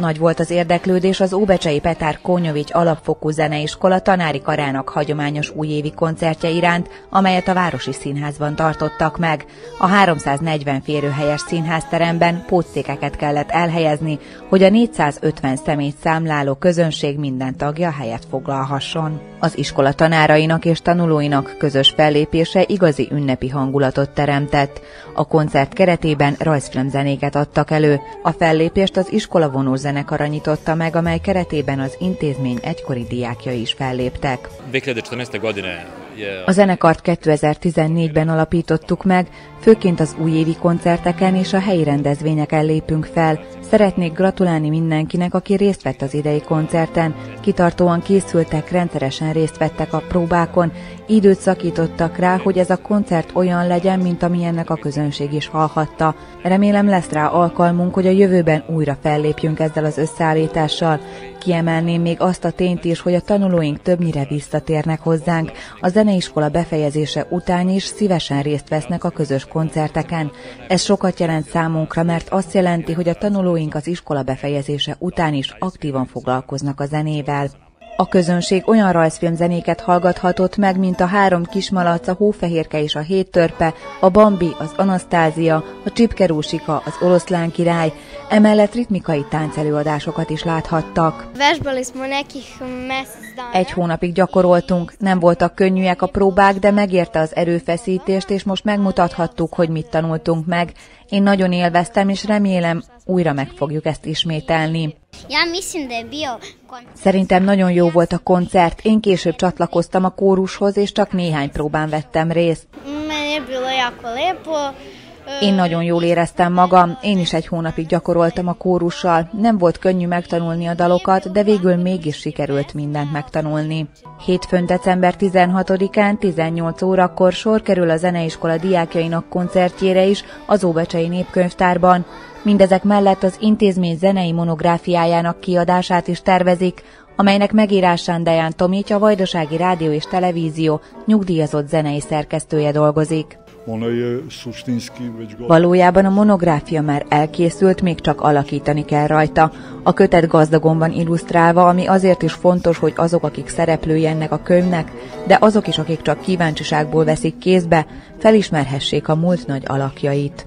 Nagy volt az érdeklődés az Óbecsei Petár Kónyovics alapfokú zeneiskola tanári karának hagyományos újévi koncertje iránt, amelyet a Városi Színházban tartottak meg. A 340 férőhelyes színházteremben pótszékeket kellett elhelyezni, hogy a 450 személyt számláló közönség minden tagja helyet foglalhasson. Az iskola tanárainak és tanulóinak közös fellépése igazi ünnepi hangulatot teremtett. A koncert keretében rajzfilmzenéket adtak elő. A fellépést az iskola vonózenekara nyitotta meg, amely keretében az intézmény egykori diákjai is felléptek. 2014. godine A zenekart 2014-ben alapítottuk meg, főként az újévi koncerteken és a helyi rendezvényeken lépünk fel. Szeretnék gratulálni mindenkinek, aki részt vett az idei koncerten. Kitartóan készültek, rendszeresen részt vettek a próbákon, időt szakítottak rá, hogy ez a koncert olyan legyen, mint amilyennek a közönség is hallhatta. Remélem lesz rá alkalmunk, hogy a jövőben újra fellépjünk ezzel az összeállítással. Kiemelném még azt a tényt is, hogy a tanulóink többnyire visszatérnek hozzánk. A zeneiskola befejezése után is szívesen részt vesznek a közös koncerteken. Ez sokat jelent számunkra, mert azt jelenti, hogy a tanulóink az iskola befejezése után is aktívan foglalkoznak a zenével. A közönség olyan rajzfilmzenéket hallgathatott meg, mint a három kismalac, a hófehérke és a héttörpe, a Bambi, az Anasztázia, a Csipkerúsika, az oroszlán király, emellett ritmikai táncelőadásokat is láthattak. Egy hónapig gyakoroltunk, nem voltak könnyűek a próbák, de megérte az erőfeszítést, és most megmutathattuk, hogy mit tanultunk meg. Én nagyon élveztem, és remélem, újra meg fogjuk ezt ismételni. Szerintem nagyon jó volt a koncert, én később csatlakoztam a kórushoz, és csak néhány próbán vettem részt. Én nagyon jól éreztem magam, én is egy hónapig gyakoroltam a kórussal. Nem volt könnyű megtanulni a dalokat, de végül mégis sikerült mindent megtanulni. Hétfőn december 16-án 18 órakor sor kerül a zeneiskola diákjainak koncertjére is az Óbecsei Népkönyvtárban. Mindezek mellett az intézmény zenei monográfiájának kiadását is tervezik, amelynek megírásán Deján Tomics a Vajdasági Rádió és Televízió nyugdíjazott zenei szerkesztője dolgozik. Valójában a monográfia már elkészült, még csak alakítani kell rajta. A kötet gazdagon van illusztrálva, ami azért is fontos, hogy azok, akik szereplői ennek a könyvnek, de azok is, akik csak kíváncsiságból veszik kézbe, felismerhessék a múlt nagy alakjait.